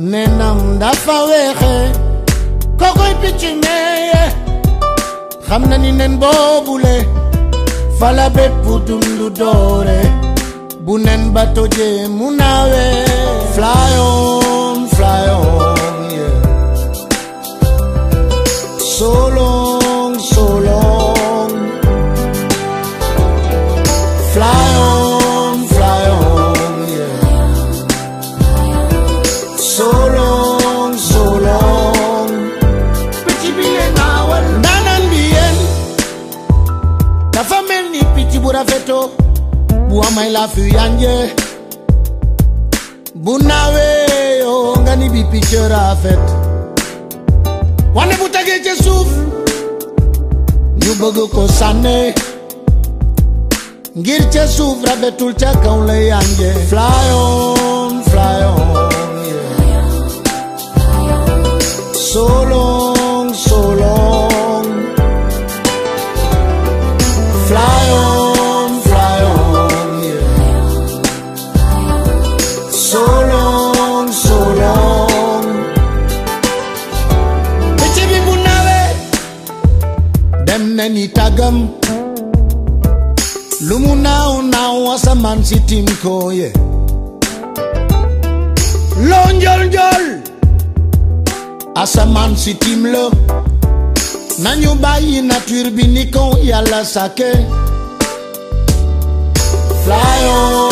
Mooy ramatube dafa weexe na ni nen boobule fala bépp dundu doore bu nen ba toje mu so long so long tafameni piti bura feto. Buwa mailafi yanje. Bunaweyo ngani bipichera fet. Wane butage jesuf ñubëgg ko sànne ngir ca suuf rafetul ca kaw la yanje flyon flyon dem na ni tàggam lu mu naaw naaw asamaan si tim ko ye loo njol njol asamaan si tim la nañu bàyyi nature bi ni fly on